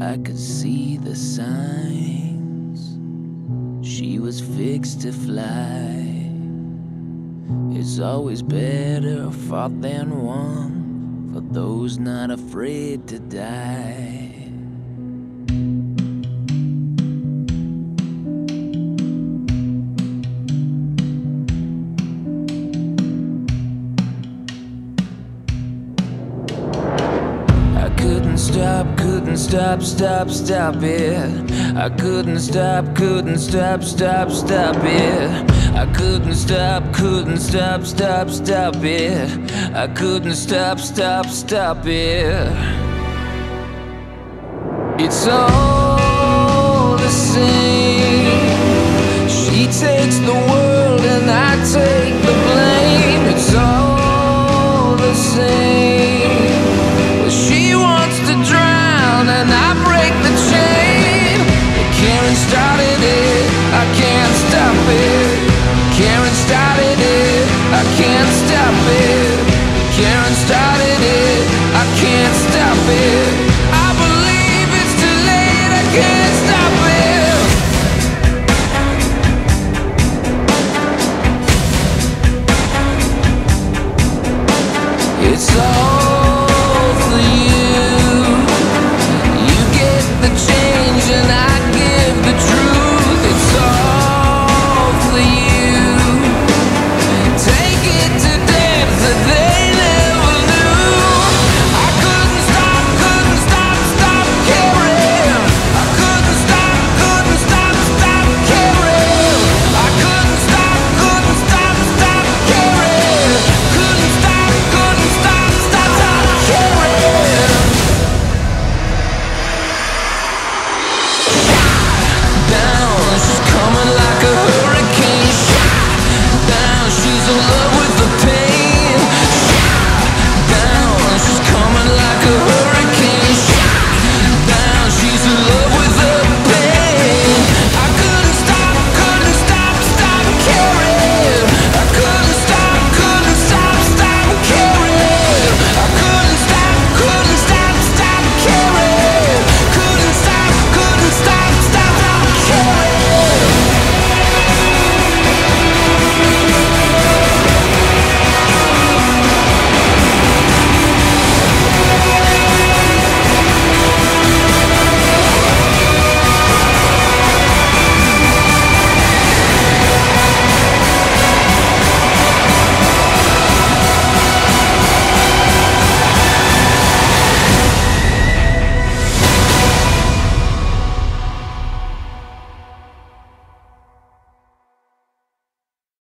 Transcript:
I could see the signs. She was fixed to fly. It's always better fought than won for those not afraid to die. I couldn't stop, couldn't stop, stop, stop it. I couldn't stop, couldn't stop, stop, stop it. I couldn't stop, couldn't stop, stop, stop it. I couldn't stop, stop, stop it. It's all I can't stop it. I believe it's too late, I can't stop it. It's all